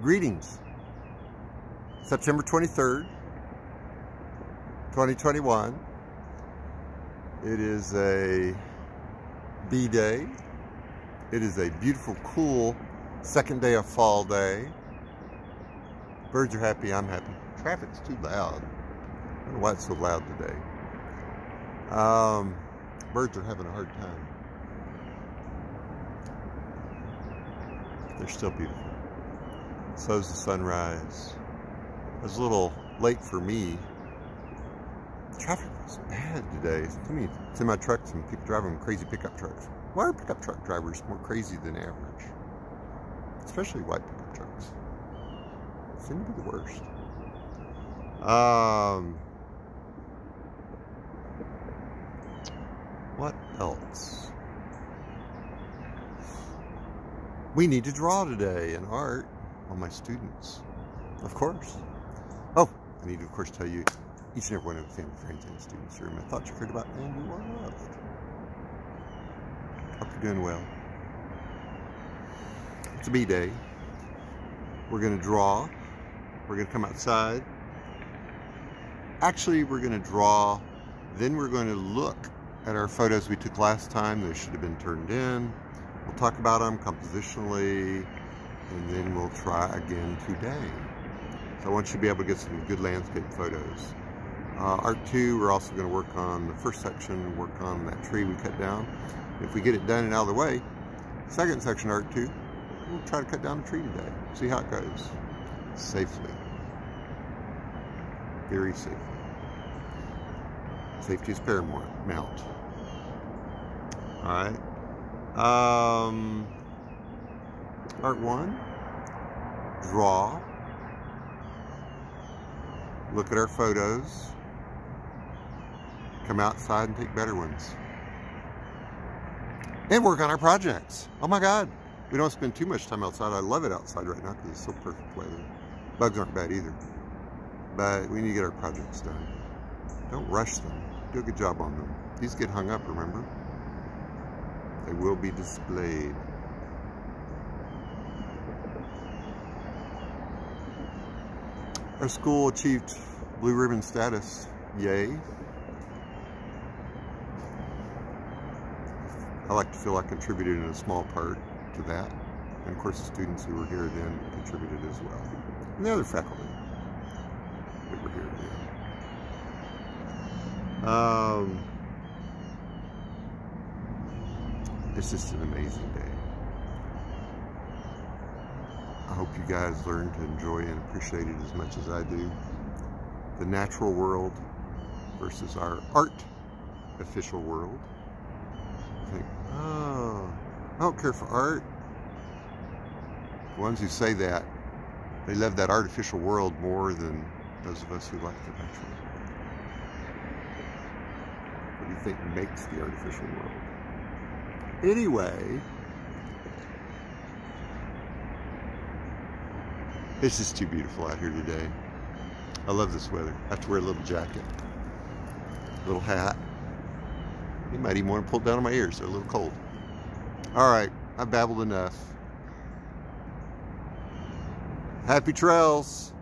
Greetings. September 23rd, 2021. It is a B day. It is a beautiful, cool second day of fall day. Birds are happy, I'm happy. Traffic's too loud. I don't know why it's so loud today. Um, birds are having a hard time. They're still beautiful. So is the sunrise. It was a little late for me. Traffic was bad today. Too many semi trucks and people driving crazy pickup trucks. Why are pickup truck drivers more crazy than average? Especially white pickup trucks. Seem to be the worst. Um, what else? We need to draw today in art. All my students, of course. Oh, I need to, of course, tell you each and every one of the family, friends, and students room. I thought you heard about and you are loved. Hope you're doing well. It's a B day. We're going to draw. We're going to come outside. Actually, we're going to draw. Then we're going to look at our photos we took last time. They should have been turned in. We'll talk about them compositionally, and then we'll try again today. So I want you to be able to get some good landscape photos. Uh, art 2, we're also going to work on the first section, work on that tree we cut down. If we get it done and out of the way, second section art 2, we'll try to cut down the tree today. See how it goes. Safely. Very safely. Safety is paramount. Mount. Alright. Um, art 1, draw. Look at our photos. Come outside and take better ones. And work on our projects. Oh my God. We don't spend too much time outside. I love it outside right now because it's so perfect weather. Bugs aren't bad either. But we need to get our projects done. Don't rush them. Do a good job on them. These get hung up, remember? They will be displayed. Our school achieved blue ribbon status. Yay. I like to feel I contributed in a small part to that. And of course the students who were here then contributed as well. And the other faculty that were here then. Um, it's just an amazing day. I hope you guys learn to enjoy and appreciate it as much as I do. The natural world versus our art official world. I think, oh, I don't care for art. The ones who say that, they love that artificial world more than those of us who like the natural world. What do you think makes the artificial world? Anyway, it's just too beautiful out here today. I love this weather. I have to wear a little jacket, little hat. You might even want to pull it down on my ears. They're a little cold. All right, I've babbled enough. Happy trails.